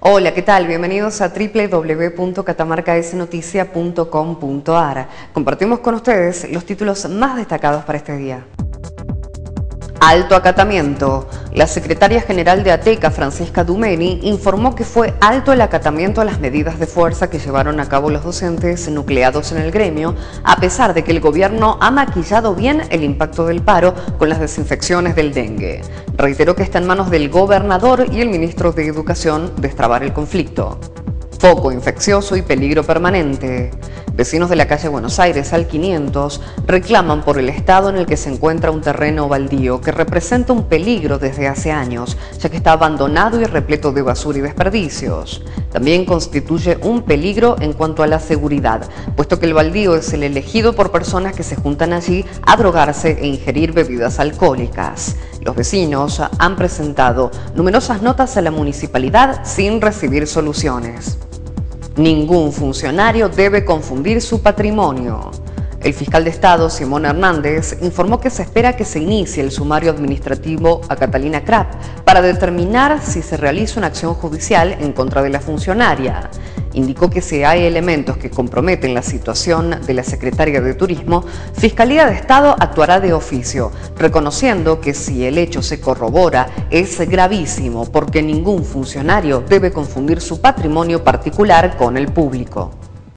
Hola, ¿qué tal? Bienvenidos a www.catamarcaesnoticia.com.ar. Compartimos con ustedes los títulos más destacados para este día. Alto acatamiento. La secretaria general de ATECA, Francesca Dumeni, informó que fue alto el acatamiento a las medidas de fuerza que llevaron a cabo los docentes nucleados en el gremio, a pesar de que el gobierno ha maquillado bien el impacto del paro con las desinfecciones del dengue. Reiteró que está en manos del gobernador y el ministro de Educación destrabar el conflicto. Foco infeccioso y peligro permanente. Vecinos de la calle Buenos Aires al 500 reclaman por el estado en el que se encuentra un terreno baldío que representa un peligro desde hace años, ya que está abandonado y repleto de basura y desperdicios. También constituye un peligro en cuanto a la seguridad, puesto que el baldío es el elegido por personas que se juntan allí a drogarse e ingerir bebidas alcohólicas. Los vecinos han presentado numerosas notas a la municipalidad sin recibir soluciones. Ningún funcionario debe confundir su patrimonio. El fiscal de Estado, Simón Hernández, informó que se espera que se inicie el sumario administrativo a Catalina Krapp para determinar si se realiza una acción judicial en contra de la funcionaria indicó que si hay elementos que comprometen la situación de la secretaria de Turismo, Fiscalía de Estado actuará de oficio, reconociendo que si el hecho se corrobora es gravísimo porque ningún funcionario debe confundir su patrimonio particular con el público.